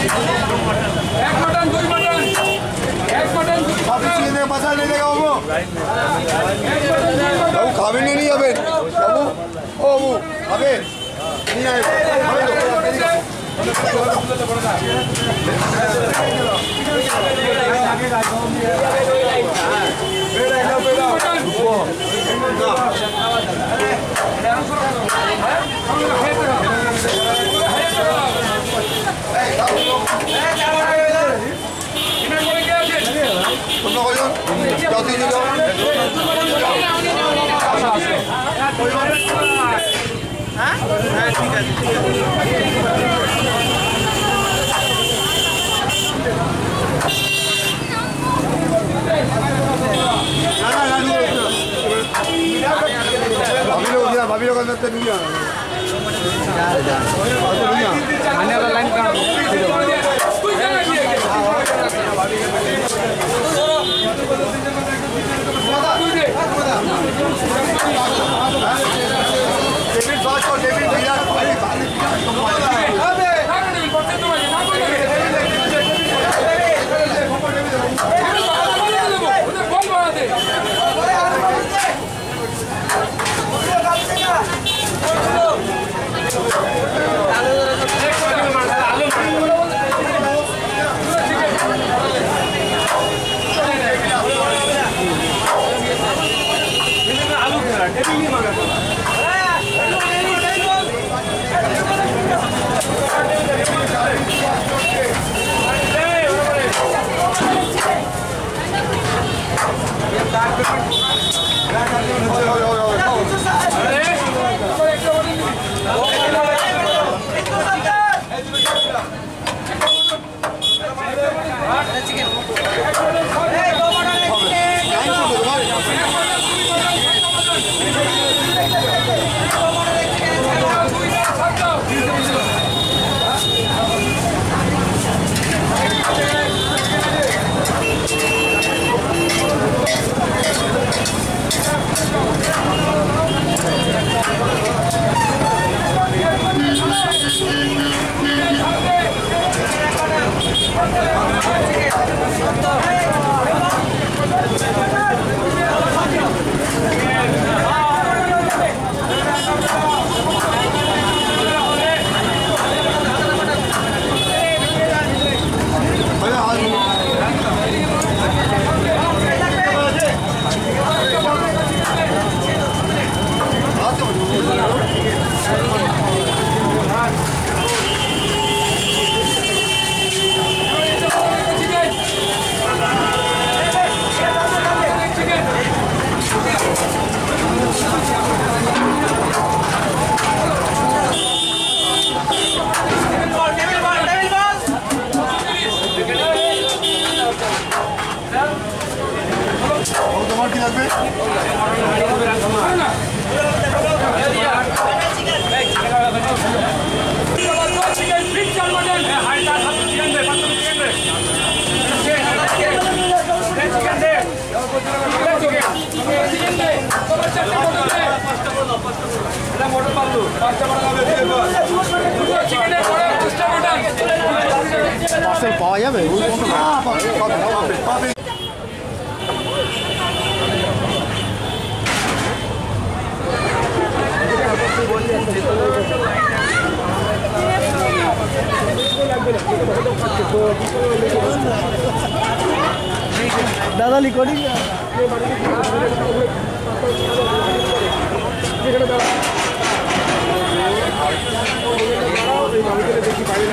কে এসছে দেখ রে কে এসছে দেখ বাপিদা এসছে রে কি অবস্থা ভাই তোর? তোর মটন। নিন না, নিন না, তাড়াতাড়ি নিন। কুড়ি- কুড়িটা বুদ্ধ দিন। কাজু কুড়ি। এক মটন, দশ টাকা। এক মটন, দুই মটন। এক মটন, দুই মটন। বাবু খাবেন না নিয়ে যাবেন বাবু ও বাবু খাবেন নিয়ে আসবেন 어떻게 되죠? 바비로 가면 때 누구야? シーだから。পার্সেল পাওয়া যাবে? দাদা লিখো নি দেখি বাইরে